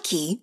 Nike